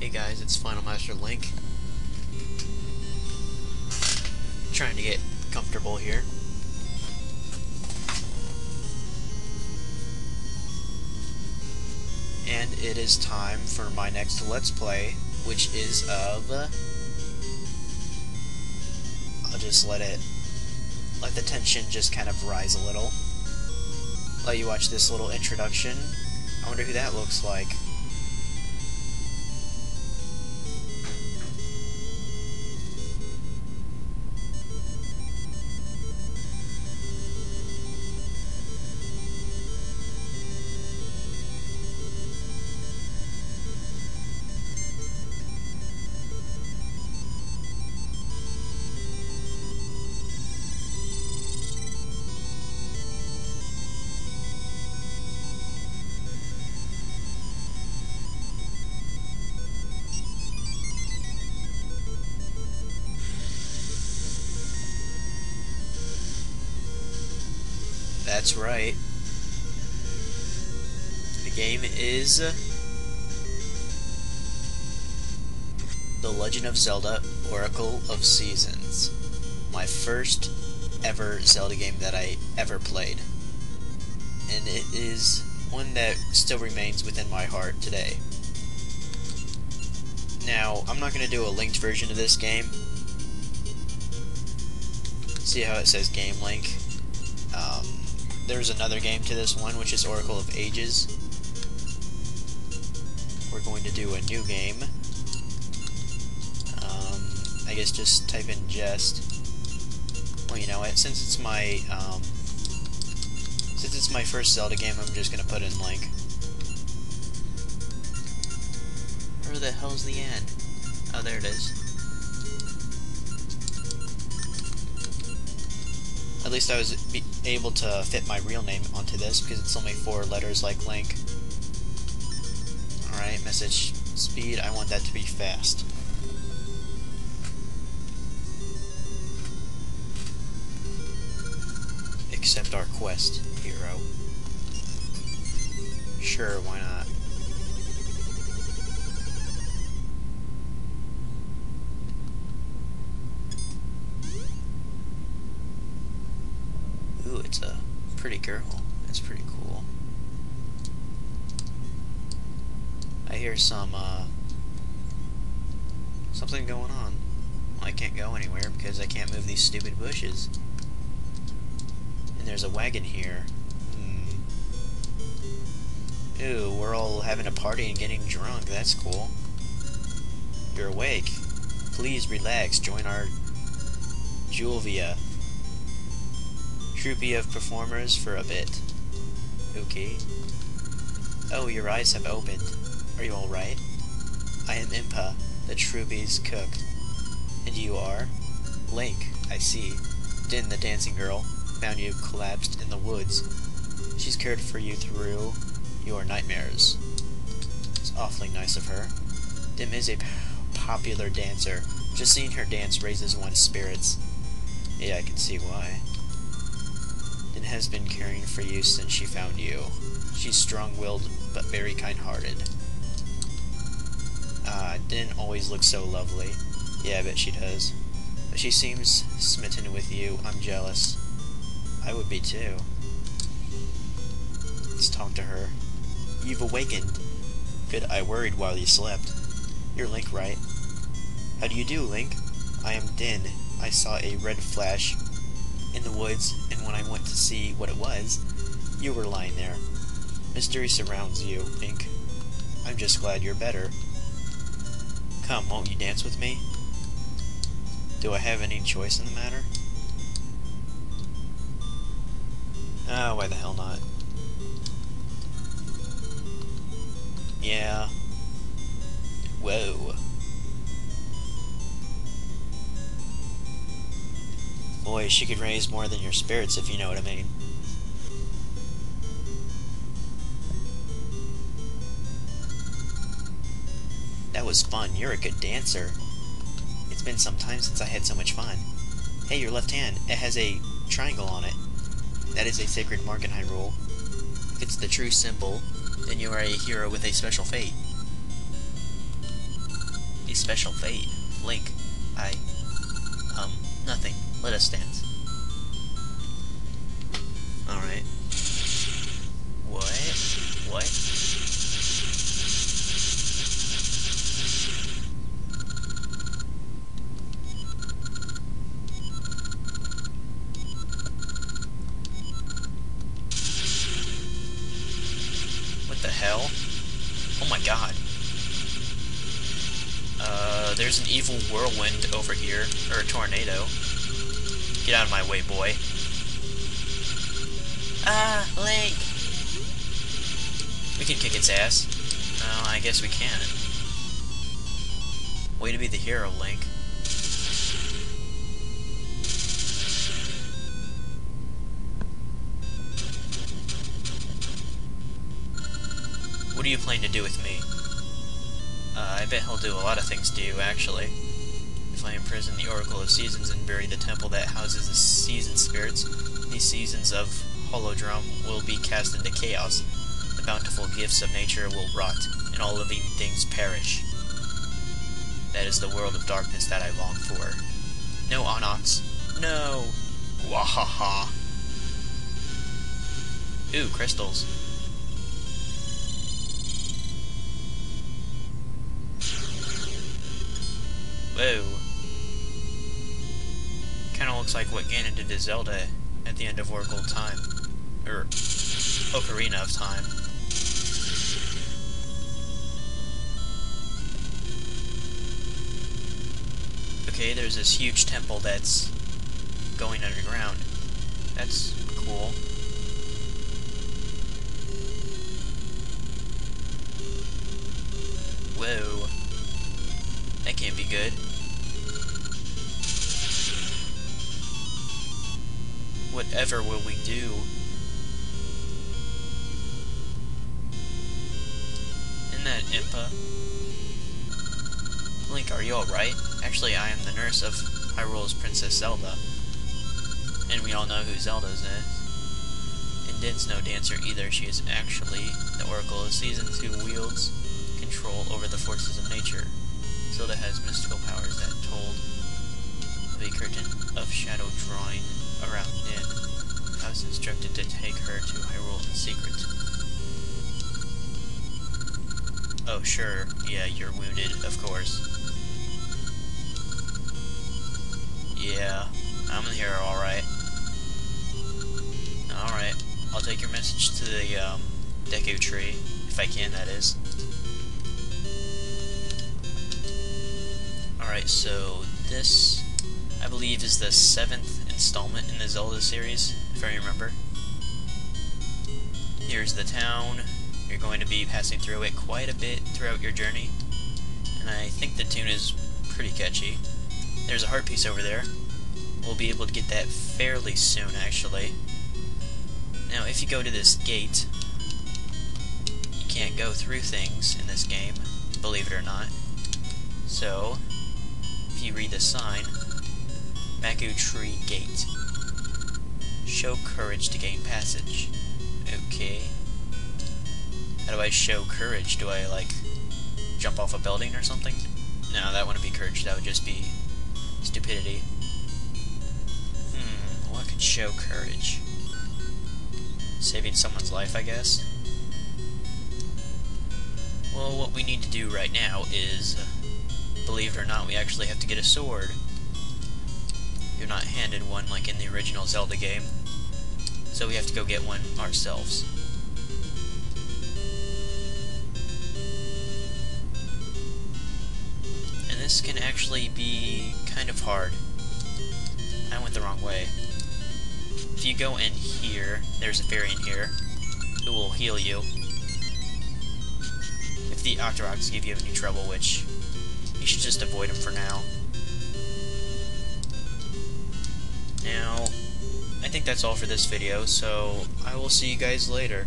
Hey guys, it's Final Master Link. Trying to get comfortable here. And it is time for my next Let's Play, which is of... I'll just let it... let the tension just kind of rise a little. Let you watch this little introduction. I wonder who that looks like. That's right. The game is The Legend of Zelda Oracle of Seasons. My first ever Zelda game that I ever played. And it is one that still remains within my heart today. Now, I'm not going to do a linked version of this game. See how it says game link? Um, there's another game to this one, which is Oracle of Ages. We're going to do a new game. Um, I guess just type in jest. Well, you know what? Since it's my um, since it's my first Zelda game, I'm just gonna put in link. Where the hell's the end? Oh, there it is. At least I was able to fit my real name onto this because it's only four letters like Link. Alright, message speed, I want that to be fast. Accept our quest, hero. Sure, why not? Ooh, it's a pretty girl. That's pretty cool. I hear some, uh, something going on. I can't go anywhere because I can't move these stupid bushes. And there's a wagon here. Hmm. Ooh, we're all having a party and getting drunk. That's cool. You're awake. Please relax. Join our Julvia troopy of performers for a bit. Okay. Oh, your eyes have opened. Are you alright? I am Impa, the troopy's cook. And you are? Link, I see. Din, the dancing girl, found you collapsed in the woods. She's cared for you through your nightmares. It's awfully nice of her. Din is a popular dancer. Just seeing her dance raises one's spirits. Yeah, I can see why has been caring for you since she found you. She's strong-willed, but very kind-hearted. Ah, Din always looks so lovely. Yeah, I bet she does. But she seems smitten with you. I'm jealous. I would be too. Let's talk to her. You've awakened. Good, I worried while you slept. You're Link, right? How do you do, Link? I am Din. I saw a red flash in the woods, when I went to see what it was, you were lying there. Mystery surrounds you, Link. I'm just glad you're better. Come, won't you dance with me? Do I have any choice in the matter? Ah, oh, why the hell not? Yeah. Whoa. Boy, she could raise more than your spirits, if you know what I mean. That was fun. You're a good dancer. It's been some time since I had so much fun. Hey, your left hand. It has a triangle on it. That is a sacred Markenheim rule. If it's the true symbol, then you are a hero with a special fate. A special fate. Link, I... Um, nothing. Let us dance. What the hell? Oh my god. Uh, there's an evil whirlwind over here, or a tornado. Get out of my way, boy. Ah, Link! We can kick its ass. No, I guess we can. Way to be the hero, Link. Do you plan to do with me? Uh, I bet he'll do a lot of things to you, actually. If I imprison the Oracle of Seasons and bury the temple that houses the season spirits, these seasons of Holodrum will be cast into chaos. The bountiful gifts of nature will rot, and all living things perish. That is the world of darkness that I long for. No, Onox. No! Wahaha. Ooh, crystals. Whoa. Kinda looks like what Ganon did to Zelda at the end of Oracle Time. Or, Ocarina of Time. Okay, there's this huge temple that's going underground. That's cool. Whoa. That can't be good. Whatever will we do? Isn't that Impa? Link, are you alright? Actually, I am the nurse of Hyrule's Princess Zelda. And we all know who Zelda is. And Din's no dancer either. She is actually the Oracle of Seasons who wields control over the forces of nature. Zelda has mystical powers that told a curtain of shadow drawing around Din. I was instructed to take her to Hyrule in secret. Oh, sure. Yeah, you're wounded, of course. Yeah, I'm here alright. Alright, I'll take your message to the, um, Deku Tree, if I can, that is. Alright, so this, I believe, is the seventh installment in the Zelda series, if I remember. Here's the town. You're going to be passing through it quite a bit throughout your journey. And I think the tune is pretty catchy. There's a heart piece over there. We'll be able to get that fairly soon, actually. Now, if you go to this gate, you can't go through things in this game, believe it or not. So, if you read the sign, Maku Tree Gate. Show courage to gain passage. Okay. How do I show courage? Do I, like, jump off a building or something? No, that wouldn't be courage, that would just be stupidity. Hmm, what could show courage? Saving someone's life, I guess? Well, what we need to do right now is, believe it or not, we actually have to get a sword. You're not handed one like in the original Zelda game. So we have to go get one ourselves. And this can actually be kind of hard. I went the wrong way. If you go in here, there's a fairy in here who will heal you. If the Octoroks give you any trouble, which you should just avoid them for now. Now, I think that's all for this video, so I will see you guys later.